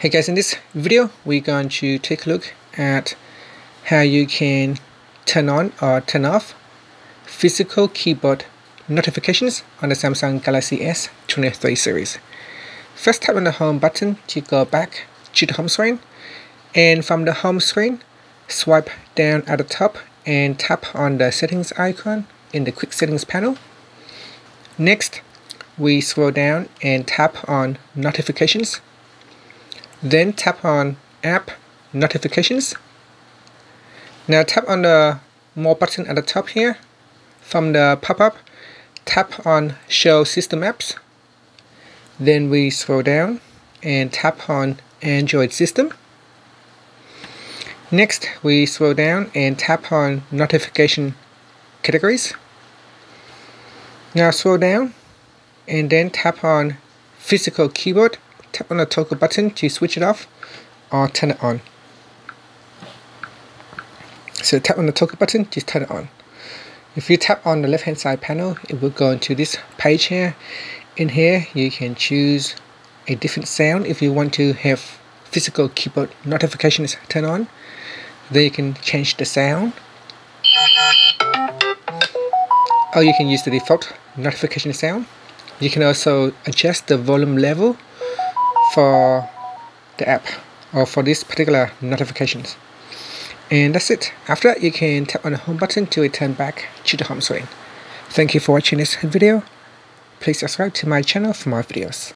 Hey guys, in this video, we're going to take a look at how you can turn on or turn off physical keyboard notifications on the Samsung Galaxy S23 series. First tap on the home button to go back to the home screen and from the home screen, swipe down at the top and tap on the settings icon in the quick settings panel. Next, we scroll down and tap on notifications then tap on app notifications. Now tap on the more button at the top here from the pop-up. Tap on show system apps. Then we scroll down and tap on Android system. Next we scroll down and tap on notification categories. Now scroll down and then tap on physical keyboard tap on the toggle button to switch it off or turn it on. So tap on the toggle button to turn it on. If you tap on the left hand side panel, it will go into this page here. In here, you can choose a different sound if you want to have physical keyboard notifications turn on. Then you can change the sound. Or you can use the default notification sound. You can also adjust the volume level for the app or for this particular notifications. And that's it. After that you can tap on the home button to return back to the home screen. Thank you for watching this video. Please subscribe to my channel for more videos